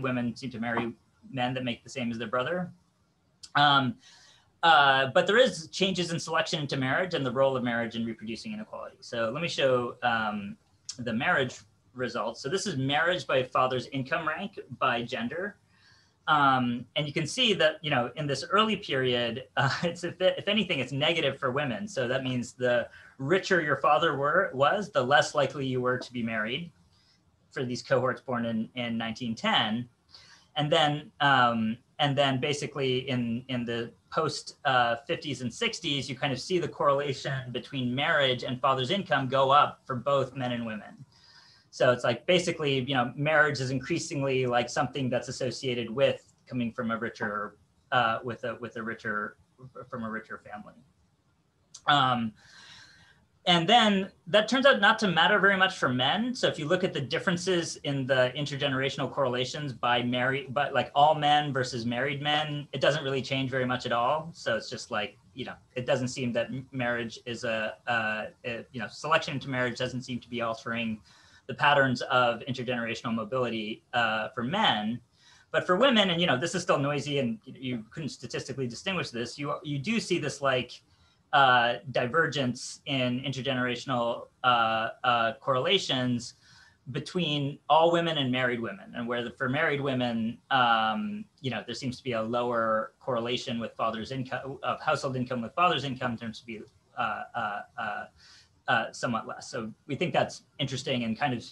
women seem to marry men that make the same as their brother. Um, uh, but there is changes in selection into marriage and the role of marriage in reproducing inequality. So let me show um, the marriage results. So this is marriage by father's income rank by gender. Um, and you can see that, you know, in this early period, uh, it's if, if anything, it's negative for women. So that means the richer your father were was, the less likely you were to be married for these cohorts born in, in 1910. And then, um, and then basically in, in the post uh, 50s and 60s, you kind of see the correlation between marriage and father's income go up for both men and women. So it's like basically, you know, marriage is increasingly like something that's associated with coming from a richer, uh, with a with a richer, from a richer family. Um, and then that turns out not to matter very much for men. So if you look at the differences in the intergenerational correlations by married, but like all men versus married men, it doesn't really change very much at all. So it's just like, you know, it doesn't seem that marriage is a, a you know, selection into marriage doesn't seem to be altering the patterns of intergenerational mobility uh, for men. But for women, and you know, this is still noisy, and you couldn't statistically distinguish this. You you do see this like uh, divergence in intergenerational uh, uh, correlations between all women and married women, and where the, for married women, um, you know, there seems to be a lower correlation with father's income of household income with father's income tends to be uh, uh, uh, uh, somewhat less. So we think that's interesting and kind of,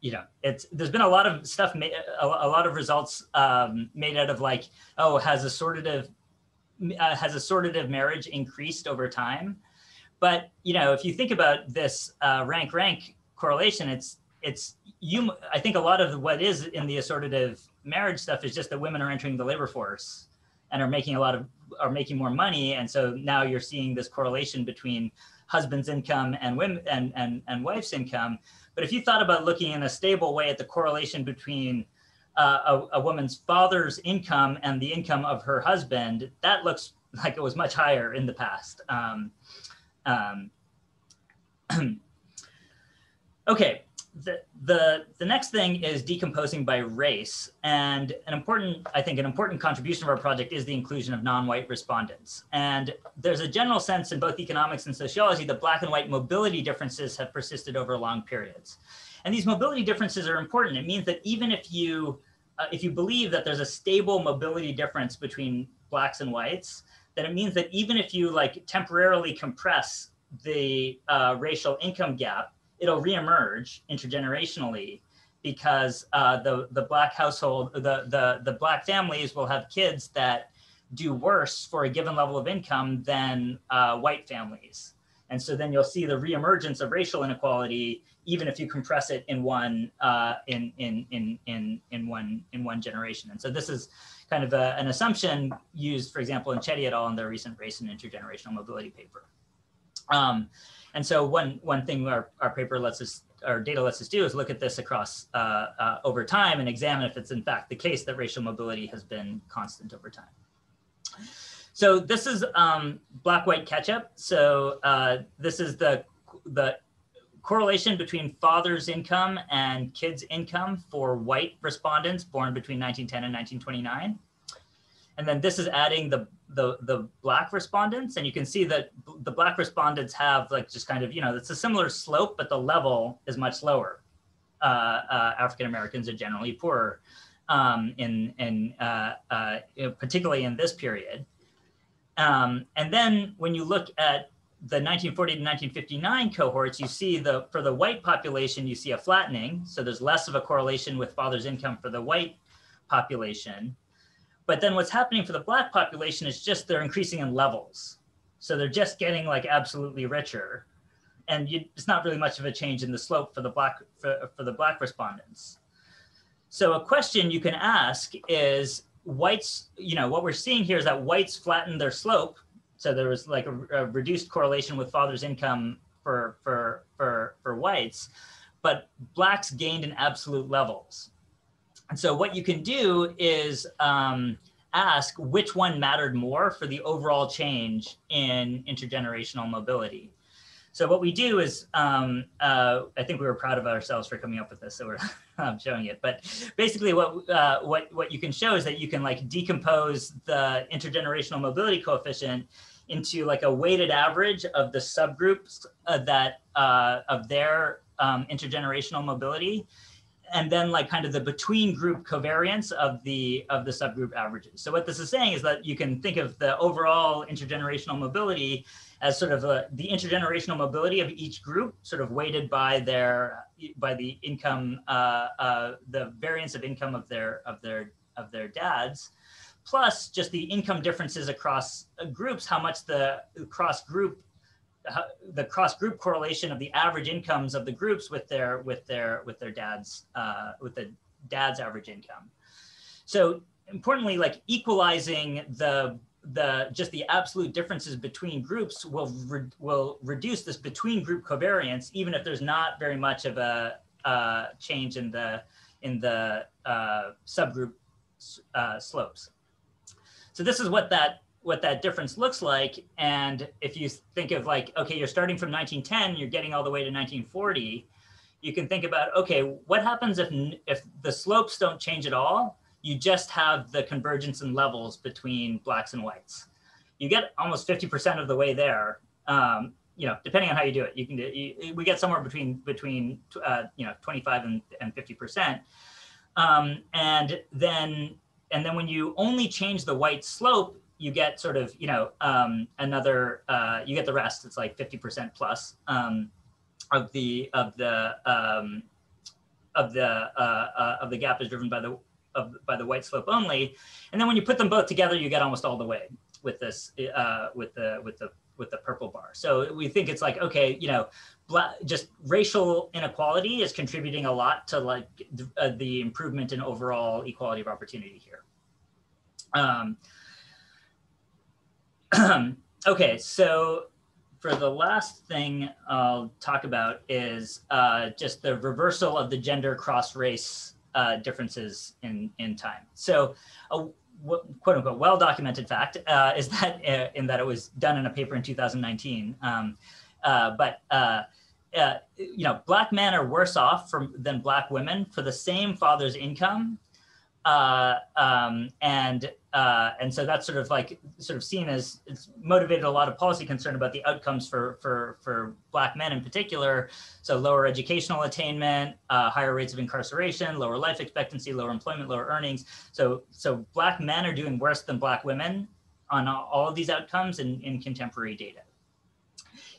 you know, it's there's been a lot of stuff, made, a, a lot of results um, made out of like, oh, has assortative uh, has assortative marriage increased over time? But you know, if you think about this uh, rank rank correlation, it's it's you. I think a lot of what is in the assortative marriage stuff is just that women are entering the labor force and are making a lot of are making more money and so now you're seeing this correlation between husband's income and women and and, and wife's income but if you thought about looking in a stable way at the correlation between uh, a, a, woman's father's income and the income of her husband that looks like it was much higher in the past um, um, okay the, the, the next thing is decomposing by race. And an important, I think an important contribution of our project is the inclusion of non-white respondents. And there's a general sense in both economics and sociology that black and white mobility differences have persisted over long periods. And these mobility differences are important. It means that even if you, uh, if you believe that there's a stable mobility difference between blacks and whites, then it means that even if you like temporarily compress the uh, racial income gap, it'll reemerge intergenerationally because uh, the the black household, the the the black families will have kids that do worse for a given level of income than uh, white families, and so then you'll see the reemergence of racial inequality, even if you compress it in one uh, in, in in in in one in one generation. And so this is kind of a, an assumption used, for example, in Chetty et al. in their recent race and intergenerational mobility paper. Um, and so one, one thing our, our paper lets us, our data lets us do is look at this across uh, uh, over time and examine if it's in fact the case that racial mobility has been constant over time. So this is um, black-white catch-up. So uh, this is the, the correlation between father's income and kids' income for white respondents born between 1910 and 1929. And then this is adding the the the black respondents and you can see that the black respondents have like just kind of you know it's a similar slope but the level is much lower uh, uh, african americans are generally poorer um, in in uh, uh particularly in this period um, and then when you look at the 1940 to 1959 cohorts you see the for the white population you see a flattening so there's less of a correlation with father's income for the white population but then what's happening for the black population is just they're increasing in levels. So they're just getting like absolutely richer. And you, it's not really much of a change in the slope for the black for, for the black respondents. So a question you can ask is whites, you know, what we're seeing here is that whites flatten their slope. So there was like a, a reduced correlation with father's income for, for, for, for whites, but blacks gained in absolute levels. And so what you can do is um, ask which one mattered more for the overall change in intergenerational mobility. So what we do is, um, uh, I think we were proud of ourselves for coming up with this, so we're showing it. But basically, what uh, what what you can show is that you can like decompose the intergenerational mobility coefficient into like a weighted average of the subgroups uh, that uh, of their um, intergenerational mobility, and then like kind of the between group covariance of the of the subgroup averages. So what this is saying is that you can think of the overall intergenerational mobility as sort of a, the intergenerational mobility of each group, sort of weighted by their by the income, uh, uh, the variance of income of their of their of their dads, plus just the income differences across uh, groups, how much the cross group the cross group correlation of the average incomes of the groups with their with their with their dads uh, with the dad's average income. So importantly, like equalizing the the just the absolute differences between groups will re, will reduce this between group covariance, even if there's not very much of a uh, change in the in the uh, subgroup uh, slopes. So this is what that what that difference looks like. And if you think of like, okay, you're starting from 1910, you're getting all the way to 1940. You can think about, okay, what happens if if the slopes don't change at all? you just have the convergence in levels between blacks and whites. You get almost 50% of the way there. Um, you know, depending on how you do it, you can do, you, we get somewhere between between uh, you know 25 and, and 50 percent, um, and then and then when you only change the white slope, you get sort of you know um, another uh, you get the rest. It's like 50 percent plus um, of the of the um, of the uh, uh, of the gap is driven by the of by the white slope only. And then when you put them both together, you get almost all the way with this uh, with the with the with the purple bar. So we think it's like okay, you know, black, just racial inequality is contributing a lot to like the, uh, the improvement in overall equality of opportunity here. Um, okay, so for the last thing I'll talk about is uh, just the reversal of the gender cross race uh, differences in, in time. So a quote unquote well-documented fact uh, is that uh, in that it was done in a paper in 2019. Um, uh, but uh, uh, you know, black men are worse off from, than black women for the same father's income uh, um, and uh, and so that's sort of like sort of seen as it's motivated a lot of policy concern about the outcomes for for for black men in particular. So lower educational attainment, uh, higher rates of incarceration, lower life expectancy, lower employment, lower earnings. So so black men are doing worse than black women on all of these outcomes in, in contemporary data.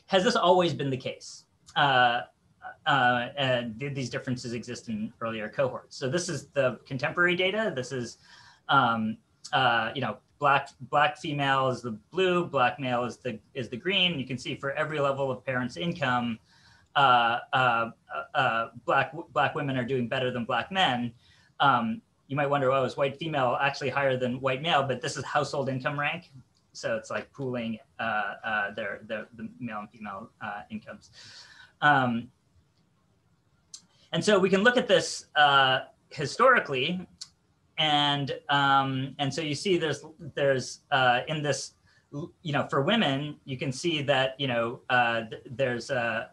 Has this always been the case? Uh, uh, and did these differences exist in earlier cohorts? So this is the contemporary data. This is, um, uh, you know, black black female is the blue, black male is the is the green. You can see for every level of parents' income, uh, uh, uh black black women are doing better than black men. Um, you might wonder, oh, is white female actually higher than white male? But this is household income rank, so it's like pooling uh, uh, their, their the male and female incomes. Um, and so we can look at this uh, historically, and um, and so you see there's there's uh, in this you know for women you can see that you know uh, there's uh,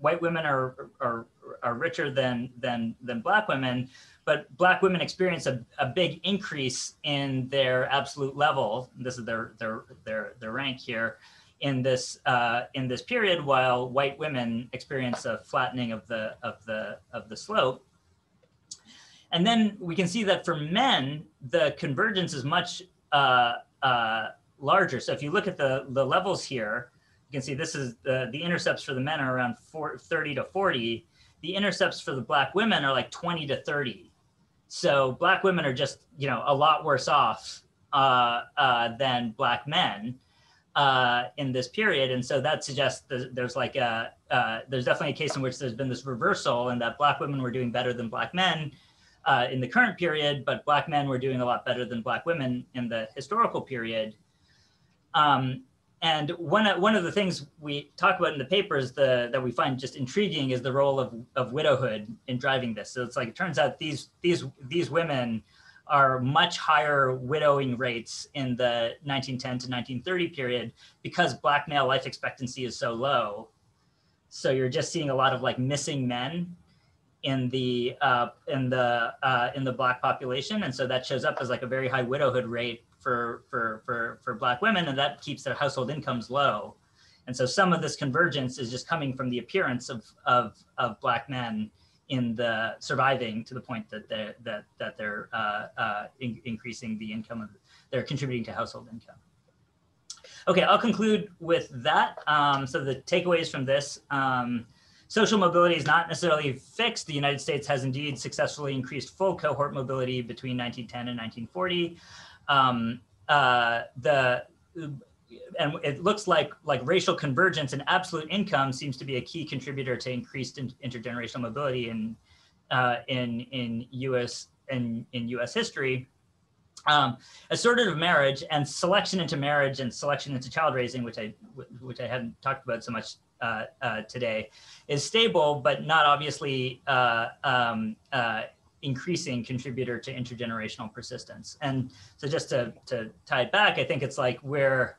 white women are, are are richer than than than black women, but black women experience a, a big increase in their absolute level. This is their their their their rank here in this uh, in this period, while white women experience a flattening of the of the of the slope. And then we can see that for men, the convergence is much uh, uh, larger. So if you look at the the levels here, you can see this is the the intercepts for the men are around four, 30 to 40. The intercepts for the black women are like 20 to 30. So black women are just you know a lot worse off uh, uh, than black men uh, in this period. And so that suggests that there's like a, uh, there's definitely a case in which there's been this reversal and that black women were doing better than black men uh, in the current period, but black men were doing a lot better than black women in the historical period. Um, and one, one of the things we talk about in the papers the, that we find just intriguing is the role of, of widowhood in driving this. So it's like, it turns out these, these, these women are much higher widowing rates in the 1910 to 1930 period because black male life expectancy is so low So you're just seeing a lot of like missing men in the uh, in the uh, in the black population, and so that shows up as like a very high widowhood rate for for for for black women, and that keeps their household incomes low. And so some of this convergence is just coming from the appearance of of of black men in the surviving to the point that they're, that that they're uh, uh, in, increasing the income of they're contributing to household income. Okay, I'll conclude with that. Um, so the takeaways from this. Um, social mobility is not necessarily fixed. The United States has indeed successfully increased full cohort mobility between 1910 and 1940. Um, uh, the and it looks like like racial convergence and absolute income seems to be a key contributor to increased in, intergenerational mobility in uh, in in U.S. in in U.S. history. Um, marriage and selection into marriage and selection into child raising, which I which I hadn't talked about so much uh, uh, today, is stable but not obviously uh, um, uh, increasing contributor to intergenerational persistence. And so just to, to tie it back, I think it's like where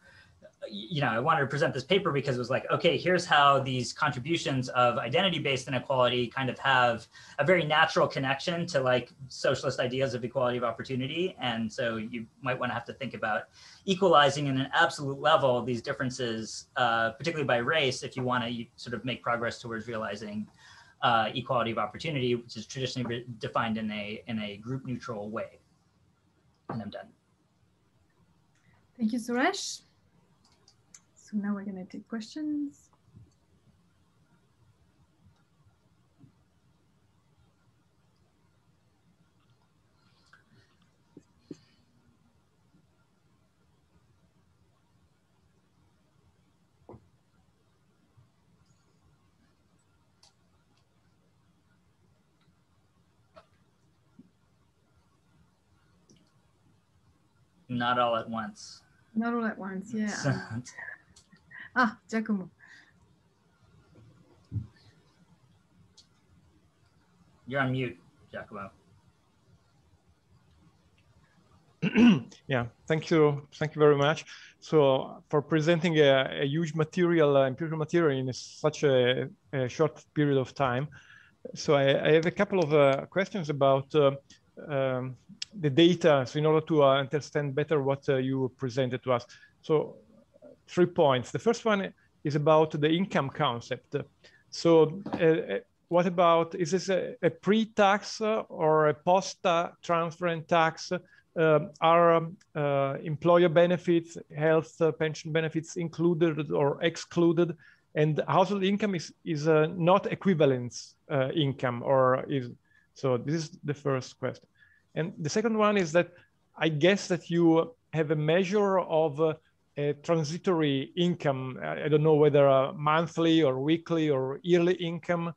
you know, I wanted to present this paper because it was like, okay, here's how these contributions of identity-based inequality kind of have a very natural connection to like socialist ideas of equality of opportunity. And so you might want to have to think about equalizing in an absolute level these differences, uh, particularly by race, if you want to sort of make progress towards realizing uh, equality of opportunity, which is traditionally defined in a in a group neutral way. And I'm done. Thank you, Suresh. So now we're going to take questions. Not all at once. Not all at once, yeah. Ah, Giacomo. You're on mute, Giacomo. yeah, thank you. Thank you very much. So for presenting a, a huge material, uh, empirical material in such a, a, short period of time. So I, I have a couple of uh, questions about uh, um, the data. So in order to uh, understand better what uh, you presented to us. So three points. The first one is about the income concept. So uh, what about, is this a, a pre-tax or a post-transferent tax? Uh, are um, uh, employer benefits, health uh, pension benefits included or excluded? And household income is, is uh, not equivalence uh, income or is, so this is the first question. And the second one is that I guess that you have a measure of a transitory income. I don't know whether a monthly or weekly or yearly income.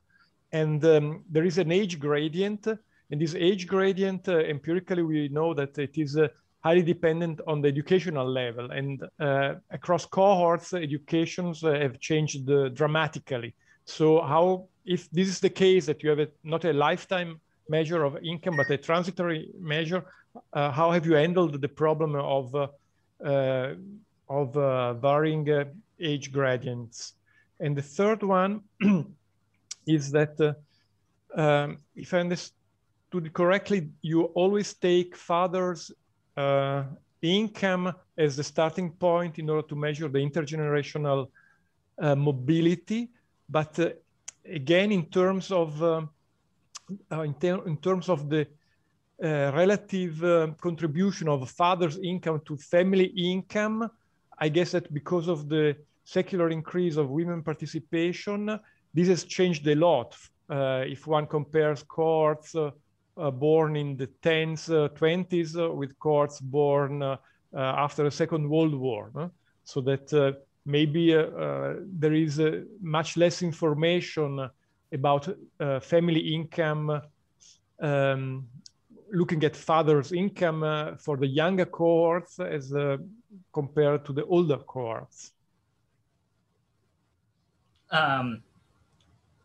And um, there is an age gradient. And this age gradient, uh, empirically, we know that it is uh, highly dependent on the educational level. And uh, across cohorts, educations uh, have changed uh, dramatically. So how, if this is the case that you have a, not a lifetime measure of income, but a transitory measure, uh, how have you handled the problem of of uh, varying uh, age gradients. And the third one is that, uh, um, if I understood correctly, you always take father's uh, income as the starting point in order to measure the intergenerational uh, mobility. But uh, again, in terms of in, ter in, terms of the relative contribution of father's income to family income, I guess that because of the secular increase of women participation, this has changed a lot. Uh, if one compares courts uh, uh, born in the 10s, 20s uh, uh, with courts born uh, after the Second World War. So that maybe there is much less information about family income um, looking at father's income uh, for the younger cohorts as uh, compared to the older cohorts. Um,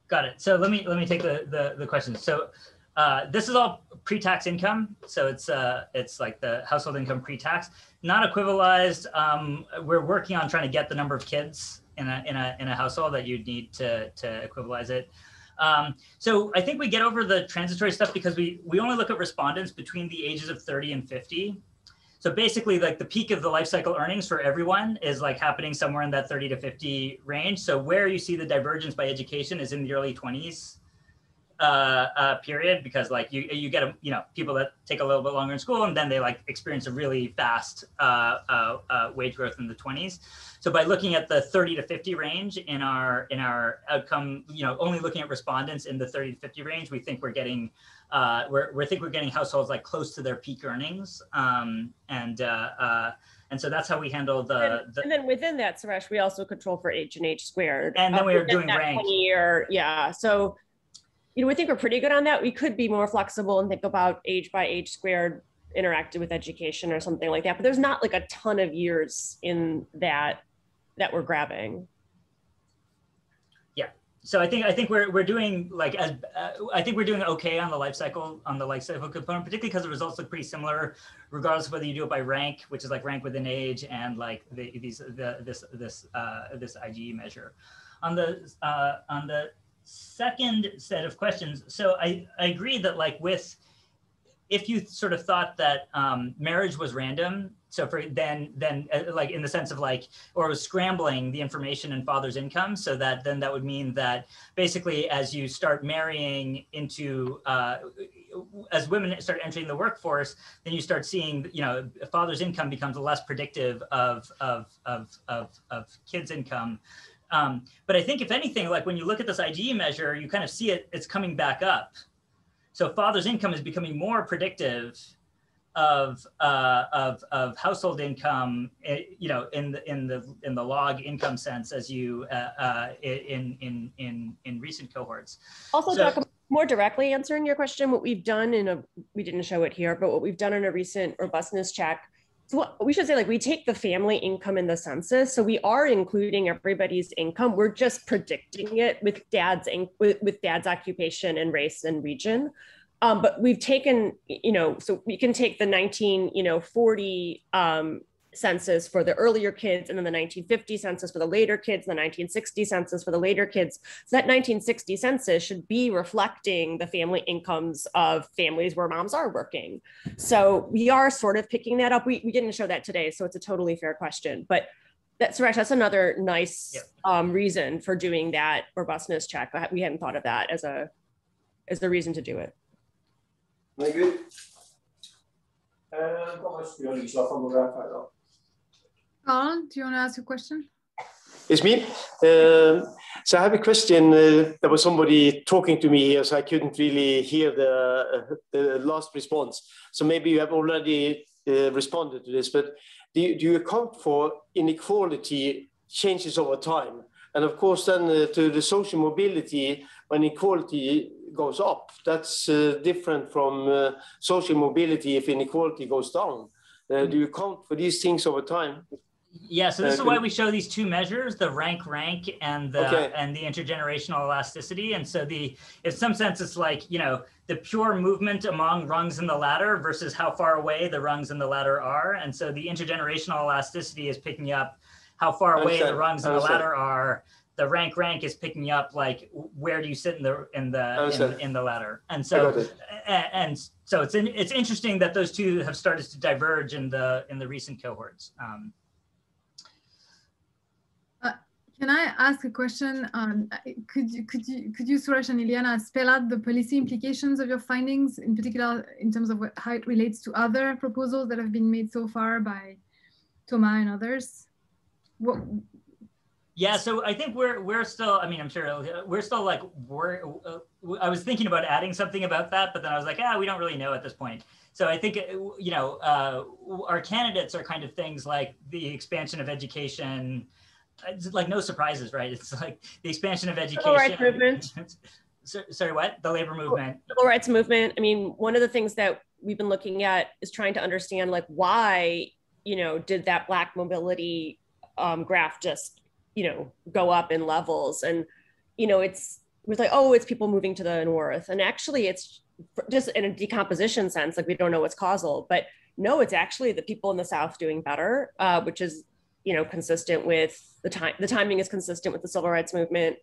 got it. So let me let me take the the, the question. So uh, this is all pre-tax income. So it's uh, it's like the household income pre-tax, not equivalized. Um, we're working on trying to get the number of kids in a in a in a household that you'd need to to equivalize it. Um, so I think we get over the transitory stuff because we we only look at respondents between the ages of 30 and 50. So basically, like the peak of the life cycle earnings for everyone is like happening somewhere in that 30 to 50 range. So where you see the divergence by education is in the early 20s uh, uh, period because like you you get a, you know people that take a little bit longer in school and then they like experience a really fast uh, uh, uh wage growth in the 20s. So by looking at the 30 to 50 range in our in our outcome, you know, only looking at respondents in the 30 to 50 range, we think we're getting uh, we're we think we're getting households like close to their peak earnings, um, and and so that's how we handle the, and, the, and then within that, Suresh, we also control for age and age squared. And then we are doing rank. Year, yeah. So you know, we think we're pretty good on that. We could be more flexible and think about age by age squared interacted with education or something like that. But there's not like a ton of years in that that we're grabbing. Yeah. So I think I think we're we're doing like as uh, I think we're doing okay on the life cycle on the life cycle component, particularly because the results look pretty similar, regardless of whether you do it by rank, which is like rank within age, and like the, these the this this uh, this IGE measure. On the uh, on the second set of questions. So I, I agree that like with, if you sort of thought that um, marriage was random, so for then then uh, like in the sense of like or was scrambling the information in father's income so that then that would mean that basically as you start marrying into uh, as women start entering the workforce then you start seeing you know father's income becomes less predictive of of of of, of kids income um, but I think if anything, like when you look at this IGE measure, you kind of see it, it's coming back up. So father's income is becoming more predictive of, uh, of, of household income, eh, you know, in the, in the, in the log income sense as you, uh, uh, in, in, in, in recent cohorts. Also, So- Doc, more directly answering your question, what we've done in a, we didn't show it here, but what we've done in a recent robustness check we should say like we take the family income in the census so we are including everybody's income. We're just predicting it with dad's with, with dad's occupation and race and region. Um, but we've taken you know so we can take the 19 you know 40 um, census for the earlier kids and then the 1950 census for the later kids, the 1960 census for the later kids. So that 1960 census should be reflecting the family incomes of families where moms are working. So we are sort of picking that up. We, we didn't show that today, so it's a totally fair question. But that's Suresh, that's another nice Yep. um, reason for doing that robustness check. We hadn't thought of that as a as a reason to do it. Very good. Thomas, Bjørn Isla fra Nordea Feirdal. Karl, do you want to ask a question? It's me. Um, so I have a question. Uh, there was somebody talking to me here, so I couldn't really hear the, the last response. So maybe you have already uh, responded to this, but do you, do you account for inequality changes over time? And of course, then uh, to the social mobility, when inequality goes up, that's uh, different from uh, social mobility if inequality goes down. Do you account for these things over time? Yeah, so this Uh, is why we show these two measures, the rank rank and the Okay. and the intergenerational elasticity. And so the in some sense it's like, you know, the pure movement among rungs in the ladder versus how far away the rungs in the ladder are. And so the intergenerational elasticity is picking up how far away the rungs in the ladder are. The rank rank is picking up like where do you sit in the in the in, in the ladder. And so and, and so it's in, it's interesting that those two have started to diverge in the in the recent cohorts. Um, Can I ask a question? Um, could you could you could you Suresh and Ilyana spell out the policy implications of your findings, in particular in terms of what, how it relates to other proposals that have been made so far by Thomas and others? What, Yeah, so I think we're we're still. I mean, I'm sure we're still like we're. Uh, I was thinking about adding something about that, but then I was like, ah, we don't really know at this point. So I think you know uh, our candidates are kind of things like the expansion of education. It's like no surprises, right? It's like the expansion of education. Civil rights movement. So- Sorry, what? The labor movement. civil rights movement. I mean, one of the things that we've been looking at is trying to understand like why, you know, did that black mobility um, graph just, you know, go up in levels? And, you know, it's it was like, oh, it's people moving to the north. And actually it's just in a decomposition sense, like we don't know what's causal, but no, it's actually the people in the south doing better, uh, which is you know, consistent with the time, the timing is consistent with the civil rights movement.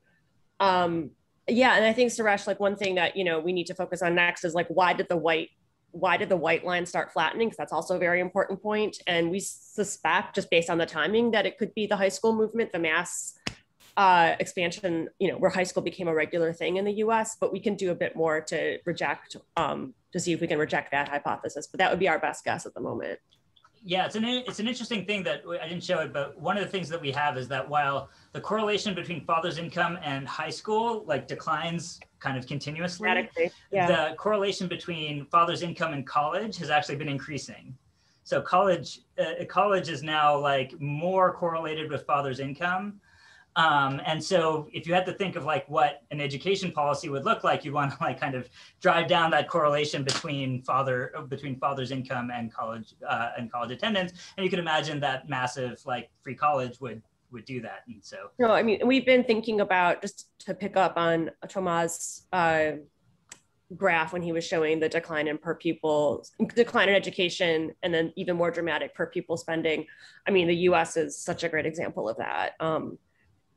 Um, yeah, and I think Suresh, like one thing that, you know, we need to focus on next is like, why did the white why did the white line start flattening? Because that's also a very important point. And we suspect, just based on the timing, that it could be the high school movement, the mass uh, expansion, you know, where high school became a regular thing in the US. But we can do a bit more to reject, um, to see if we can reject that hypothesis. But that would be our best guess at the moment. Yeah, it's an it's an interesting thing that I didn't show it, but one of the things that we have is that while the correlation between father's income and high school like declines kind of continuously, yeah. the correlation between father's income and college has actually been increasing. So college uh, college is now like more correlated with father's income um, and so if you had to think of like what an education policy would look like, you'd want to like kind of drive down that correlation between father between father's income and college uh, and college attendance. And you could imagine that massive like free college would would do that. And so no, I mean we've been thinking about just to pick up on Thomas' uh, graph when he was showing the decline in per pupil decline in education and then even more dramatic per pupil spending. I mean the U.S. is such a great example of that. Um,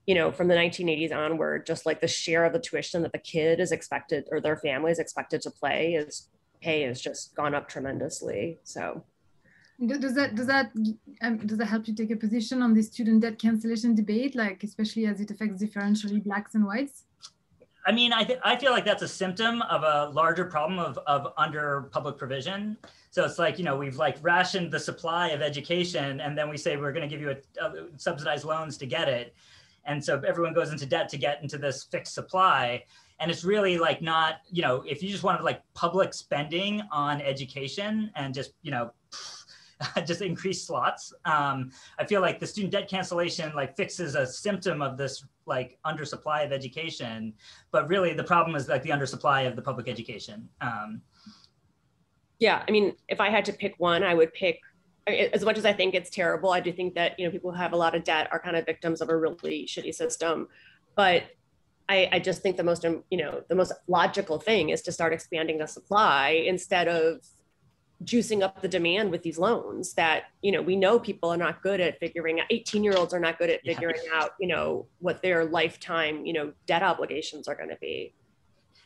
you know, from the 1980s onward, just like the share of the tuition that the kid is expected or their family is expected to play is pay has just gone up tremendously. So does that does that um, does that help you take a position on the student debt cancellation debate, like especially as it affects differentially blacks and whites? I mean, I, th- I feel like that's a symptom of a larger problem of, of under public provision. So it's like, you know, we've like rationed the supply of education and then we say we're going to give you a, a subsidized loans to get it. And so everyone goes into debt to get into this fixed supply. And it's really like not, you know, if you just wanted like public spending on education and just, you know, just increase slots. Um, I feel like the student debt cancellation like fixes a symptom of this like undersupply of education, but really the problem is like the undersupply of the public education. Um, yeah, I mean, if I had to pick one, I would pick as much as I think it's terrible, I do think that you know people who have a lot of debt are kind of victims of a really shitty system. But I, I just think the most um, you know the most logical thing is to start expanding the supply instead of juicing up the demand with these loans that you know we know people are not good at figuring out 18 year olds are not good at figuring yeah. out you know what their lifetime you know debt obligations are going to be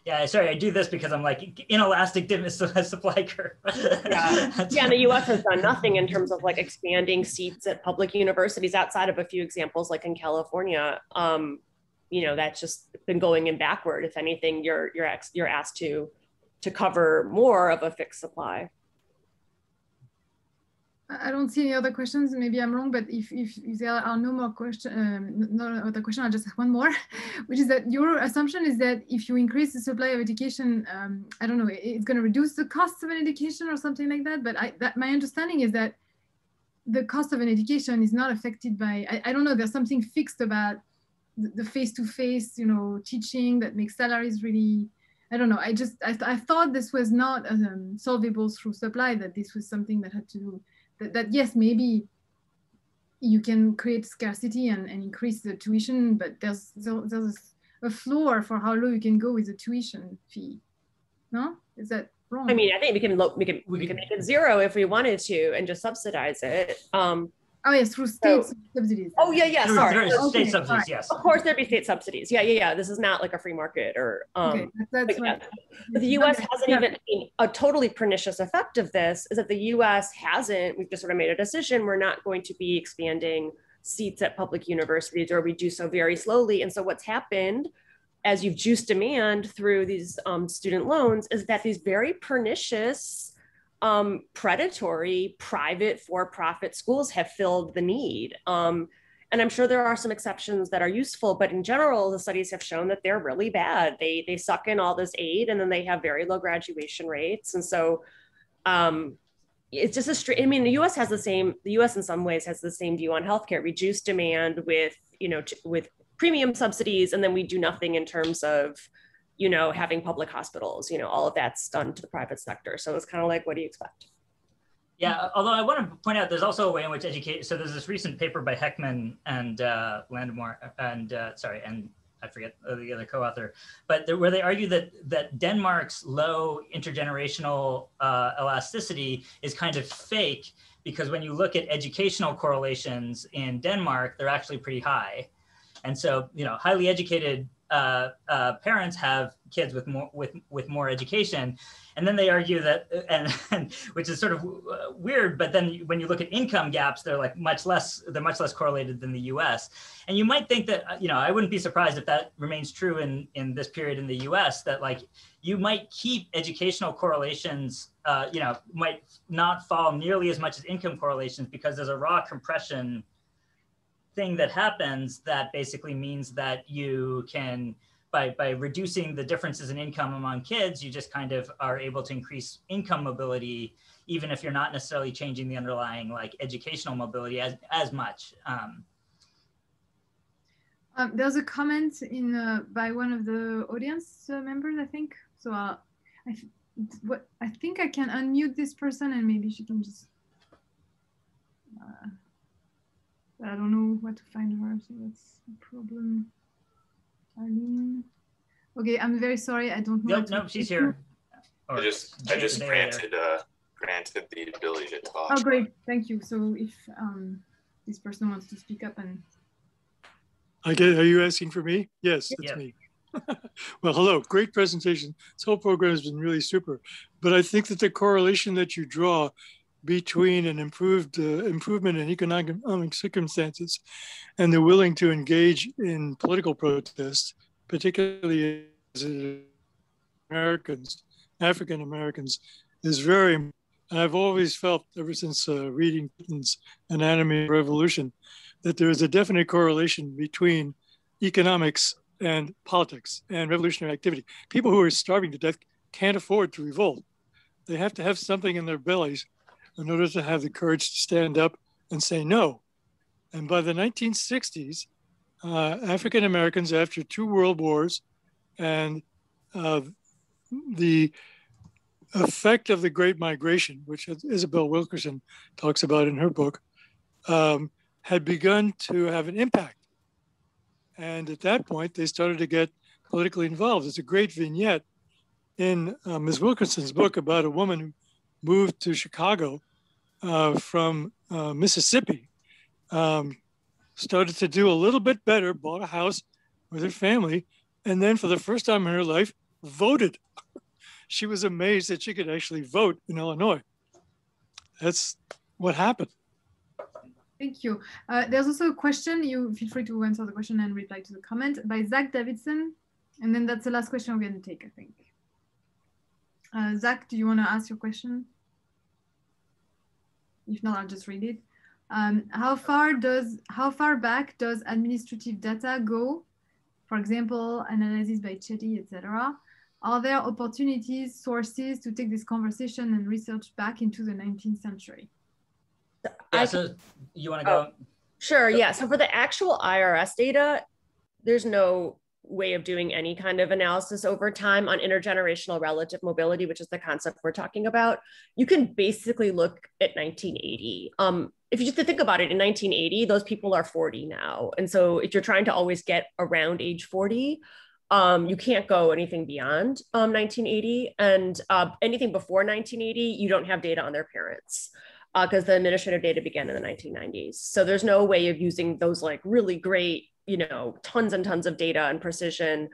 yeah, sorry, I do this because I'm like inelastic supply curve. yeah. yeah, the US has done nothing in terms of like expanding seats at public universities outside of a few examples like in California. Um, you know, that's just been going in backward. If anything, you're you're ex- you're asked to to cover more of a fixed supply. I don't see any other questions. Maybe I'm wrong, but if, if, there are no more questions, um, no other question, I'll just have one more, which is that your assumption is that if you increase the supply of education, um, I don't know, it's going to reduce the cost of an education or something like that. But I, that, my understanding is that the cost of an education is not affected by, I, I don't know, there's something fixed about the face-to-face, -face, you know, teaching that makes salaries really, I don't know. I just, I, th I thought this was not um, solvable through supply, that this was something that had to do that, that yes, maybe you can create scarcity and, and increase the tuition, but there's there's a floor for how low you can go with the tuition fee. No, is that wrong? I mean, I think we can we can we can make it zero if we wanted to and just subsidize it. Um, Oh yes, through state so, subsidies. Oh yeah, yeah. Sorry, state okay. subsidies. Right. Yes. Of course, there'd be state subsidies. Yeah, yeah, yeah. This is not like a free market or. Um, okay, that's right. The U.S. hasn't yeah. even seen a totally pernicious effect of this. Is that the U.S. hasn't? We've just sort of made a decision. We're not going to be expanding seats at public universities, or we do so very slowly. And so what's happened? As you've juiced demand through these um, student loans, is that these very pernicious um, predatory private for-profit schools have filled the need. Um, and I'm sure there are some exceptions that are useful, but in general, the studies have shown that they're really bad. They they suck in all this aid, and then they have very low graduation rates. And so, um, it's just a straight. I mean, the U.S. has the same. The U.S. in some ways has the same view on healthcare: reduced demand with you know t- with premium subsidies, and then we do nothing in terms of you know, having public hospitals, you know, all of that's done to the private sector. So it's kind of like, what do you expect? Yeah, although I want to point out, there's also a way in which educate. So there's this recent paper by Heckman and uh, Landersø and uh, sorry, and I forget the other co-author, but where they argue that that Denmark's low intergenerational uh, elasticity is kind of fake because when you look at educational correlations in Denmark, they're actually pretty high. And so, you know, highly educated uh, uh, parents have kids with more with with more education, and then they argue that, and, and which is sort of uh, weird. But then when you look at income gaps, they're like much less they're much less correlated than the U.S. And you might think that you know I wouldn't be surprised if that remains true in in this period in the U.S. That like you might keep educational correlations, uh, you know, might not fall nearly as much as income correlations because there's a raw compression thing that happens that basically means that you can by, by reducing the differences in income among kids, you just kind of are able to increase income mobility, even if you're not necessarily changing the underlying like educational mobility as, as much. Um, um, there's a comment in uh, by one of the audience uh, members, I think. So uh, I, what, I think I can unmute this person and maybe she can just uh, but I don't know where to find her, so that's a problem. Arlene. Okay, I'm very sorry. I don't know. Nope, nope, she's here. I just I just granted uh granted the ability to talk. Oh great, thank you. So if um this person wants to speak up and I get are you asking for me? Yes, that's yeah. me. well, hello, great presentation. This whole program has been really super. But I think that the correlation that you draw between an improved uh, improvement in economic circumstances and the willing to engage in political protest, particularly as Americans, African Americans, is very. I've always felt ever since uh, reading Brinton's Anatomy of Revolution that there is a definite correlation between economics and politics and revolutionary activity. People who are starving to death can't afford to revolt. They have to have something in their bellies in order to have the courage to stand up and say no. And by the 1960s, uh, African Americans, after two world wars and uh, the effect of the Great Migration, which Isabel Wilkerson talks about in her book, um, had begun to have an impact. And at that point, they started to get politically involved. There's a great vignette in uh, Ms. Wilkerson's book about a woman who moved to Chicago uh, from uh, Mississippi, um, started to do a little bit better, bought a house with her family, and then for the first time in her life, voted. she was amazed that she could actually vote in Illinois. That's what happened. Thank you. Uh, there's also a question. You feel free to answer the question and reply to the comment by Zach Davidson. And then that's the last question we're going to take, I think. Uh, Zach, do you want to ask your question? If not, I'll just read it. Um, how far does how far back does administrative data go? For example, analysis by Chetty, etc. Are there opportunities, sources to take this conversation and research back into the 19th century? Yeah, so you want to go? Oh, sure. Yeah. So for the actual IRS data, there's no way of doing any kind of analysis over time on intergenerational relative mobility, which is the concept we're talking about, you can basically look at 1980. Um, if you just think about it, in 1980, those people are 40 now. And so if you're trying to always get around age 40, um, you can't go anything beyond um, 1980. And uh, anything before 1980, you don't have data on their parents because uh, the administrative data began in the 1990s. So there's no way of using those like really great you know tons and tons of data and precision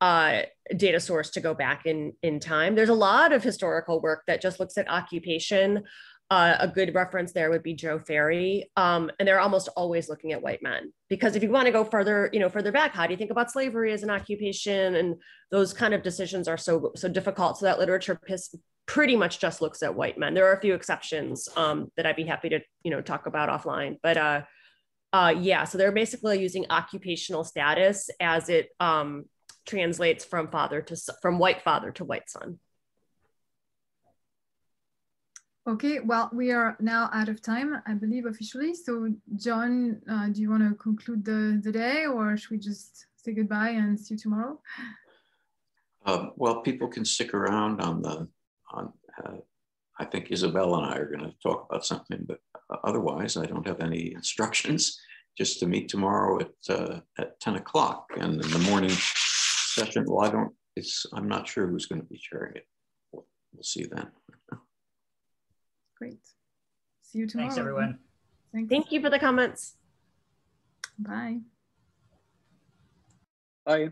uh, data source to go back in in time. There's a lot of historical work that just looks at occupation. Uh, a good reference there would be Joe Ferrie, um, and they're almost always looking at white men because if you want to go further, you know, further back, how do you think about slavery as an occupation? And those kind of decisions are so so difficult. So that literature pretty much just looks at white men. There are a few exceptions um, that I'd be happy to you know talk about offline, but uh, uh, yeah, so they're basically using occupational status as it um, translates from father to from white father to white son. Okay, well, we are now out of time, I believe, officially. So, John, uh, do you want to conclude the, the day or should we just say goodbye and see you tomorrow? Um, well, people can stick around on the, on, uh, I think Isabel and I are going to talk about something, but otherwise, I don't have any instructions. just to meet tomorrow at uh, at 10 o'clock and in the morning session. Well, I don't, it's, I'm not sure who's going to be chairing it. We'll, we'll see then. Great. See you tomorrow. Thanks, everyone. Thanks. Thank you for the comments. Bye. Bye.